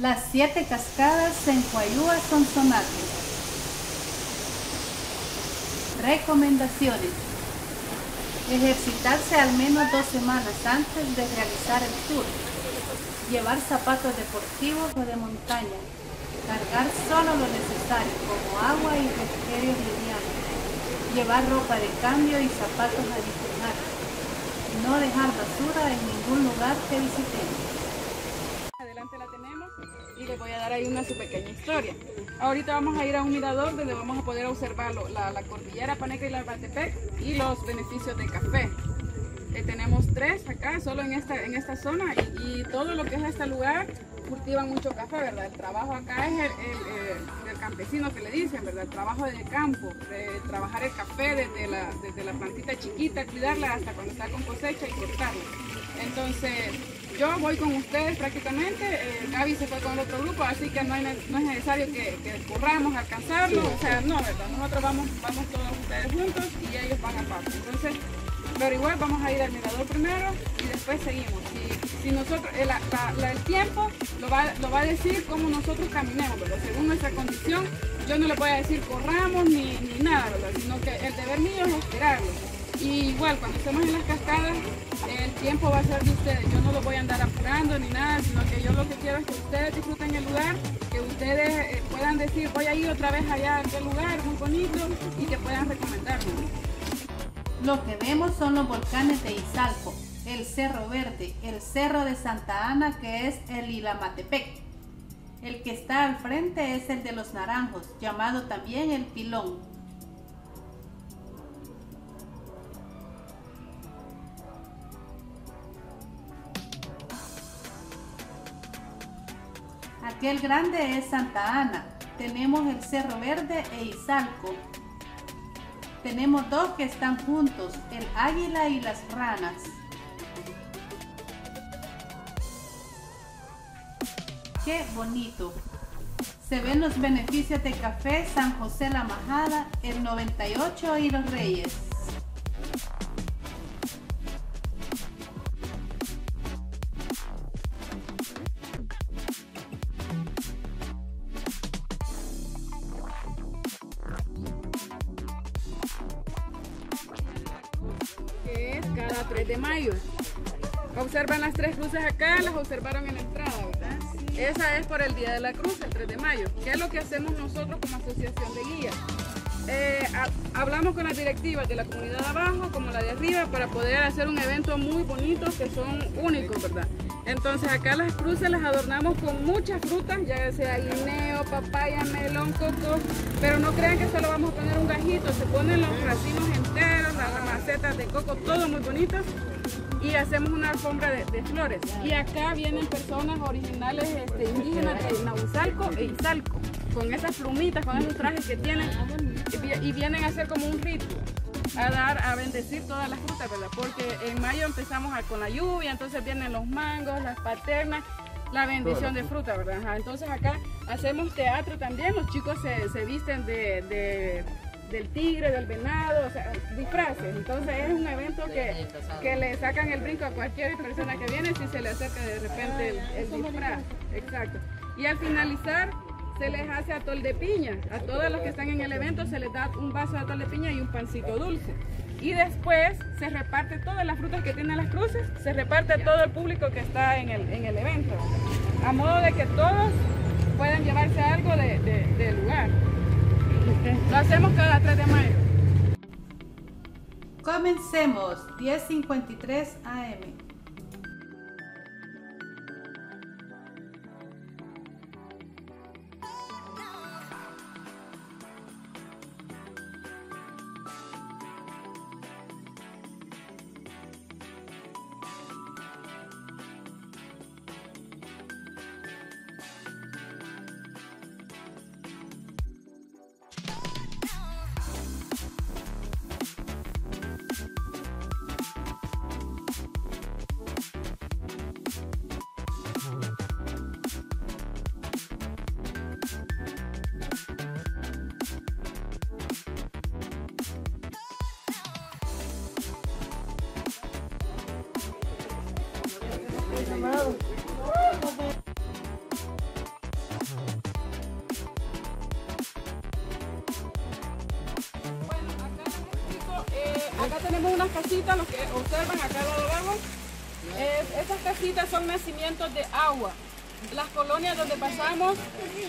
Las siete cascadas en Coayúa son sonates. Recomendaciones. Ejercitarse al menos dos semanas antes de realizar el tour. Llevar zapatos deportivos o de montaña. Cargar solo lo necesario, como agua y refrigerios livianos. Llevar ropa de cambio y zapatos adicionales. No dejar basura en ningún lugar que visitemos la tenemos y les voy a dar ahí una su pequeña historia. Ahorita vamos a ir a un mirador donde vamos a poder observar la, cordillera Paneca y la Batepec y los beneficios del café. Eh, tenemos tres acá, solo en esta, en esta zona y, todo lo que es este lugar cultivan mucho café, ¿verdad? El trabajo acá es el, el, campesino que le dicen, ¿verdad? El trabajo del campo, trabajar el café desde la, desde la plantita chiquita, cuidarla hasta cuando está con cosecha y cortarla. Entonces, yo voy con ustedes prácticamente, eh, Gaby se fue con el otro grupo, así que no, es necesario que, corramos a alcanzarlo, o sea, no, ¿verdad? Nosotros vamos, vamos todos ustedes juntos y ellos van aparte. Entonces, pero igual vamos a ir al mirador primero y después seguimos. Si, nosotros, el, el tiempo lo va, a decir cómo nosotros caminemos, ¿verdad? Según nuestra condición, yo no le voy a decir corramos ni, ni nada, ¿verdad? Sino que el deber mío es esperarlo. Y igual, cuando estemos en las cascadas, el tiempo va a ser de ustedes. Yo no lo voy a andar apurando ni nada, sino que yo lo que quiero es que ustedes disfruten el lugar, que ustedes eh, puedan decir, voy a ir otra vez allá a aquel lugar muy bonito y que puedan recomendarlo. Lo que vemos son los volcanes de Izalco, el Cerro Verde, el Cerro de Santa Ana, que es el Ilamatepec. El que está al frente es el de los Naranjos, llamado también el Pilón. Aquel grande es Santa Ana. Tenemos el Cerro Verde e Izalco. Tenemos dos que están juntos, el águila y las ranas. Qué bonito. Se ven los beneficios de café San José La Majada, el 98 y los Reyes. De mayo. Observan las tres cruces acá, las observaron en la entrada, ¿verdad? Esa es por el Día de la Cruz, el 3 de mayo. ¿Qué es lo que hacemos nosotros como asociación de guías? Eh, hablamos con las directivas de la comunidad de abajo como la de arriba para poder hacer un evento muy bonito que son únicos, ¿verdad? Entonces acá las cruces las adornamos con muchas frutas, ya sea guineo, papaya, melón, coco, pero no crean que solo vamos a poner un gajito, se ponen los racimos enteros, las macetas de coco, todo muy bonito y hacemos una alfombra de, flores. Y acá vienen personas originales este, indígenas de Nauzalco e Izalco, con esas plumitas, con esos trajes que tienen y vienen a hacer como un rito a dar, a bendecir todas las frutas, ¿verdad? Porque en mayo empezamos con la lluvia, entonces vienen los mangos, las paternas, la bendición de fruta, ¿verdad? entonces acá hacemos teatro también, los chicos se, visten de, del tigre, del venado, o sea, disfraces. Entonces es un evento que, que, le sacan el brinco a cualquier persona que viene si se le acerca de repente el, el disfraz. Exacto. Y al finalizar se les hace atol de piña. A todos los que están en el evento se les da un vaso de atol de piña y un pancito dulce. Y después se reparte todas las frutas que tienen las cruces, se reparte a todo el público que está en el, en el evento. A modo de que todos puedan llevarse algo del de, lugar. Lo hacemos cada 3 de mayo. Comencemos, 10.53 AM. Bueno, eh, acá tenemos unas casitas, los que observan acá lo vemos. Eh, estas casitas son nacimientos de agua. Las colonias donde pasamos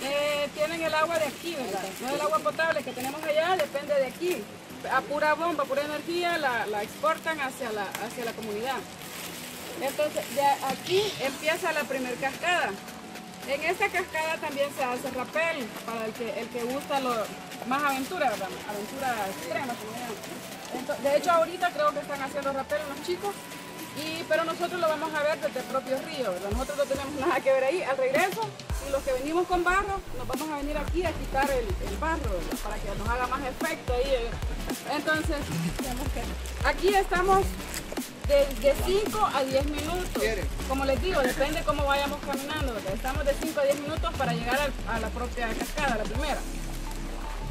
eh, tienen el agua de aquí, ¿verdad? No el agua potable que tenemos allá, depende de aquí. A pura bomba, pura energía, la, la exportan hacia la, hacia la comunidad. Entonces, de aquí empieza la primer cascada. En esta cascada también se hace rapel para el que, el que gusta lo, más aventura, ¿verdad? Aventura extrema, de hecho, ahorita creo que están haciendo rapel los chicos, y, pero nosotros lo vamos a ver desde el propio río, ¿verdad? Nosotros no tenemos nada que ver ahí. Al regreso, y los que venimos con barro, nos vamos a venir aquí a quitar el, el barro. Para que nos haga más efecto ahí. Entonces, aquí estamos de, 5 a 10 minutos. Como les digo, depende cómo vayamos caminando. Estamos de 5 a 10 minutos para llegar a, la propia cascada, la primera.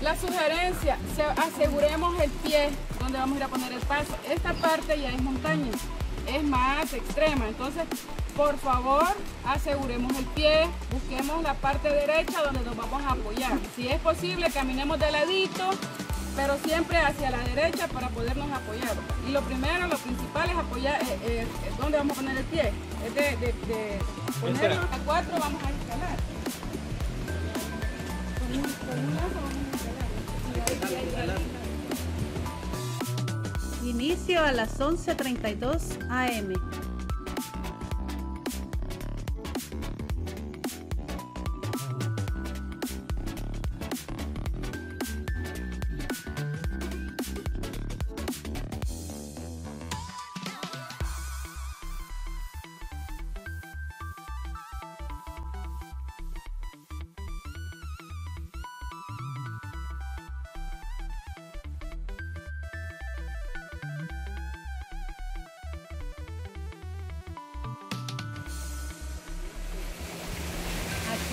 La sugerencia, se, aseguremos el pie donde vamos a ir a poner el paso. Esta parte ya es montaña, es más extrema. Entonces, por favor, aseguremos el pie, busquemos la parte derecha donde nos vamos a apoyar. Si es posible, caminemos de ladito, pero siempre hacia la derecha para podernos apoyar. Y lo primero, lo principal es apoyar, eh, eh, ¿dónde vamos a poner el pie? Es de, de, de ponerlo a cuatro, vamos a escalar. Con un, con un lazo vamos a escalar. Inicio a las 11.32 am.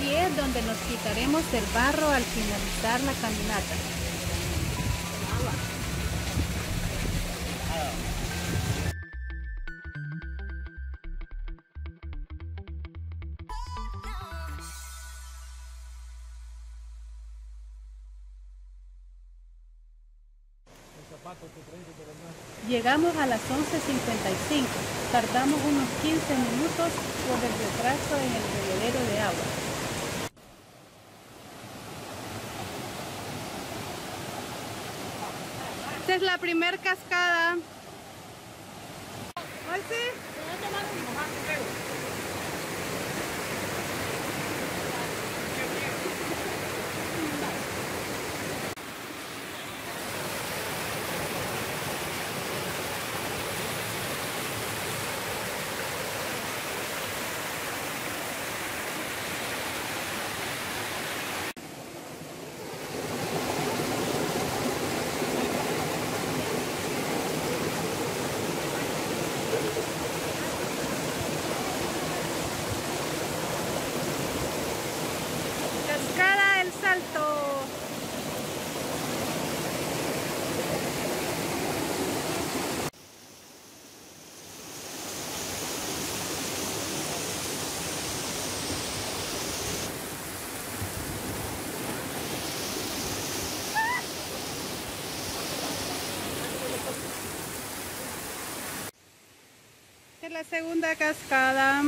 Es donde nos quitaremos el barro al finalizar la caminata. Llegamos a las 11.55. Tardamos unos 15 minutos por el retraso en el bebedero de agua. Es la primer Cascada El Salto. Esta es la segunda cascada.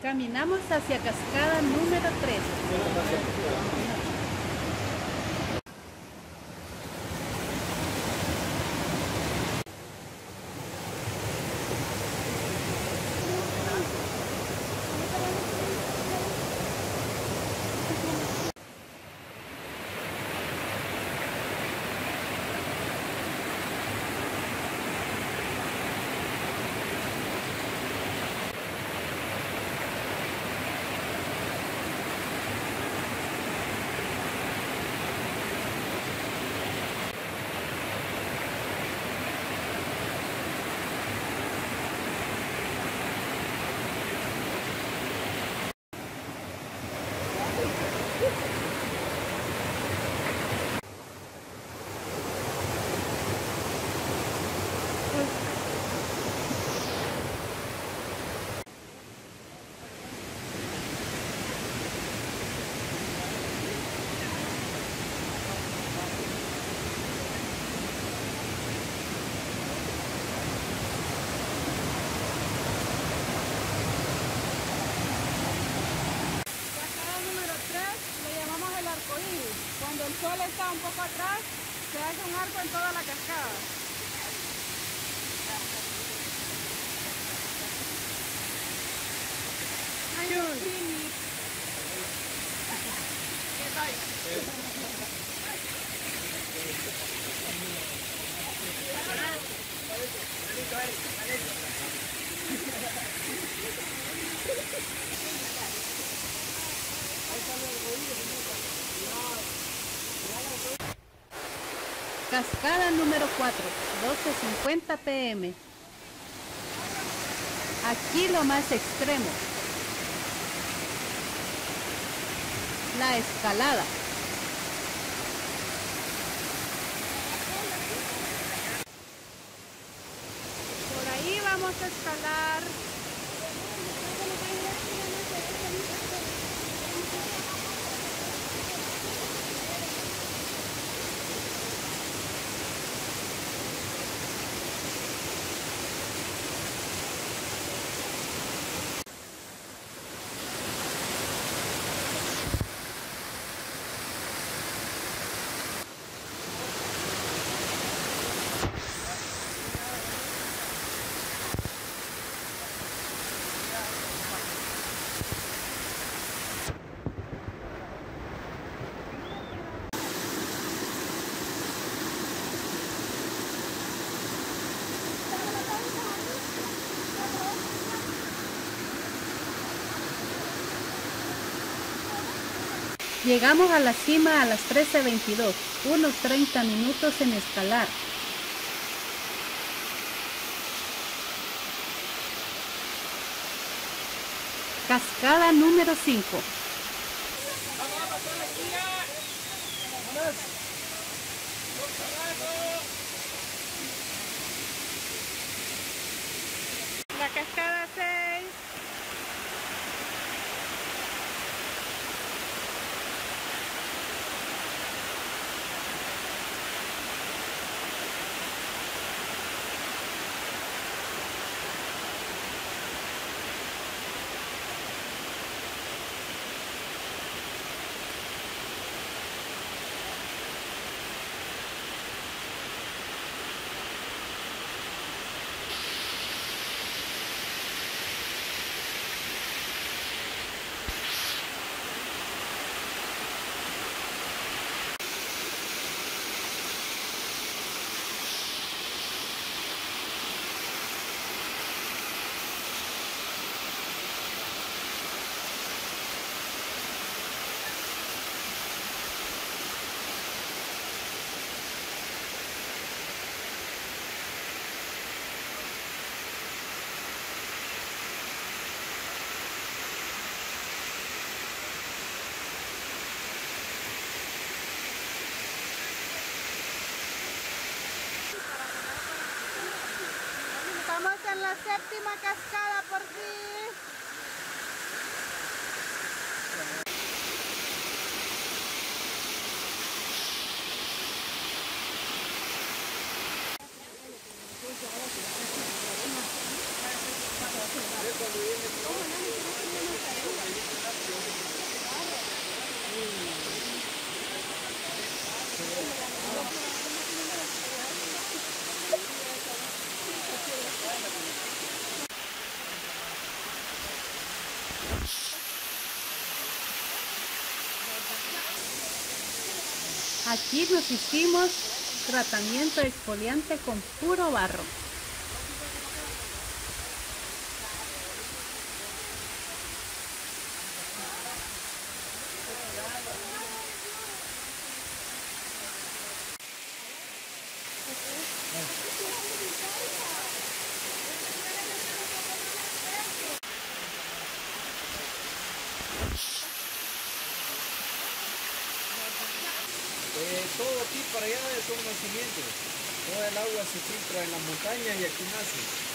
Caminamos hacia cascada número 3. Un poco atrás, se hace un arco en toda la cascada. Cascada número 4, 12.50 pm. Aquí lo más extremo. La escalada. Llegamos a la cima a las 13.22, unos 30 minutos en escalar. Cascada número 5. La cascada 6. Estamos en la Aquí nos hicimos tratamiento exfoliante con puro barro. Eh, todo aquí para allá son nacimientos. Toda el en la montaña y aquí nace.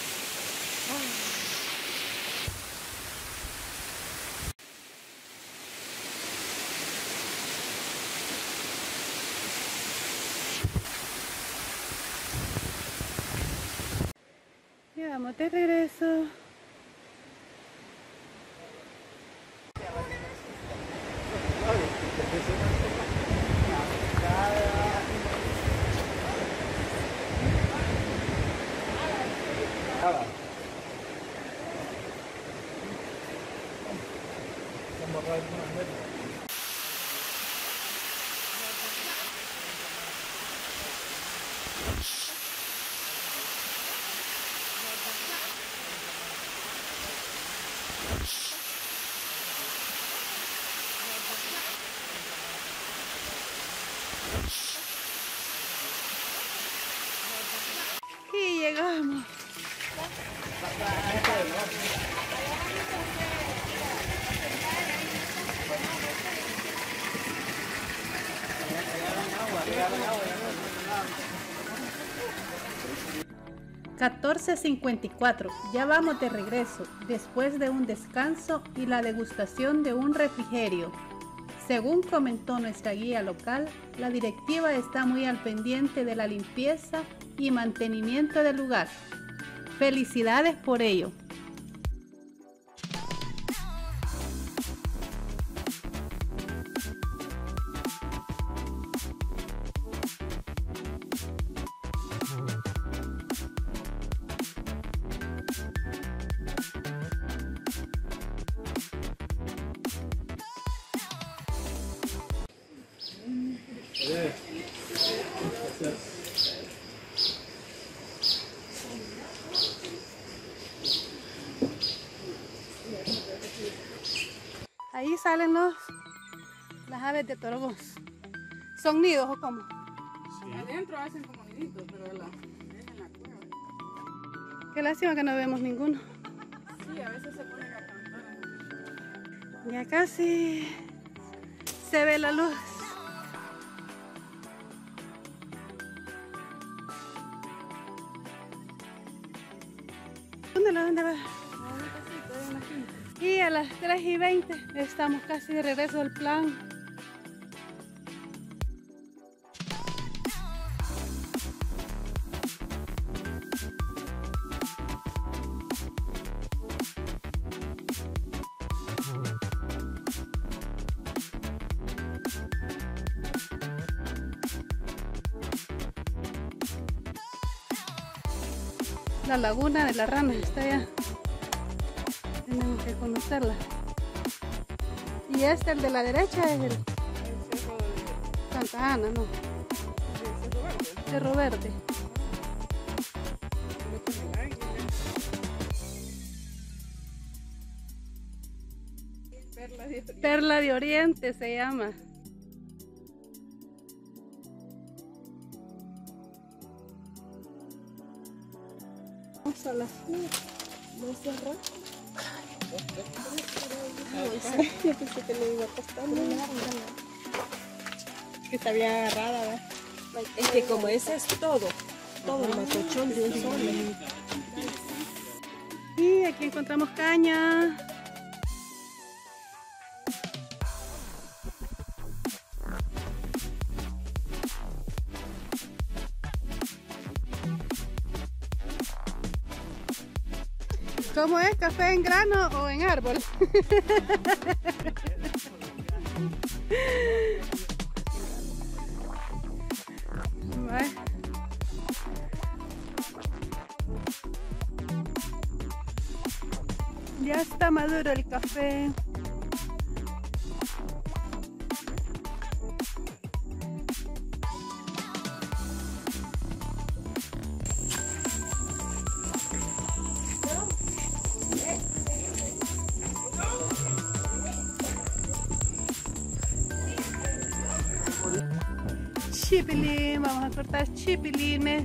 Ya vamos de regreso. Shh. $14.54. Ya vamos de regreso, después de un descanso y la degustación de un refrigerio. Según comentó nuestra guía local, la directiva está muy al pendiente de la limpieza y mantenimiento del lugar. Felicidades por ello. Salen los las aves de Torgos. ¿Son nidos o cómo? Adentro hacen como niditos, pero la, es en la cueva. Qué lástima que no vemos ninguno. Sí, a veces se ponen a cantar. Ya casi se ve la luz. Las 3 y 20 estamos casi de regreso al plan. La laguna de la rana está allá. Tenemos que conocerla. Y este, el de la derecha, es el El cerro de, Santa Ana, ¿no? de Cerro Verde. Cerro Verde. El. Perla de Oriente. Perla de Oriente se llama. Vamos a la Yo pensé que le iba a costar. Que está bien agarrada, ¿verdad? Es que como ese es todo, todo el macochón de un solo. Y aquí encontramos caña. ¿Cómo es? ¿Café en grano o en árbol? Ya está maduro el café. Chipilín, vamos a cortar chipilines.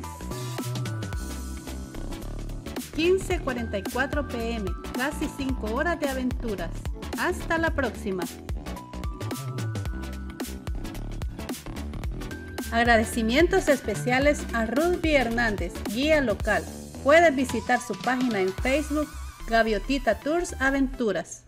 15.44 pm, casi 5 horas de aventuras. Hasta la próxima. Agradecimientos especiales a B. Hernández, guía local. Puedes visitar su página en Facebook, Gaviotita Tours Aventuras.